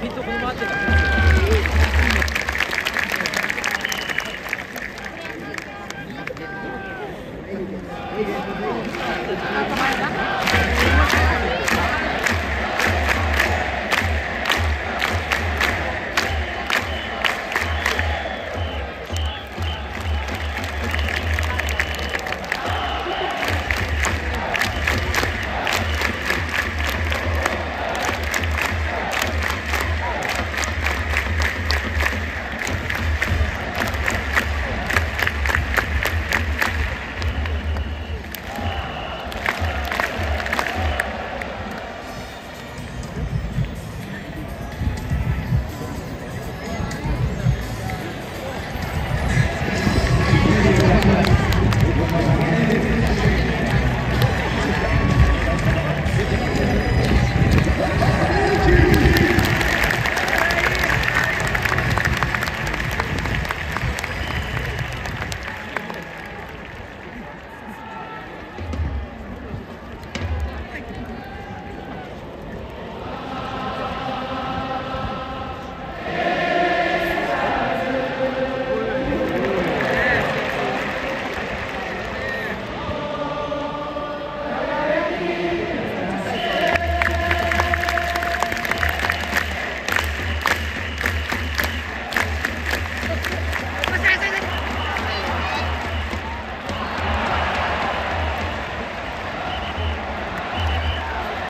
ピンとこに回ってた頭やな。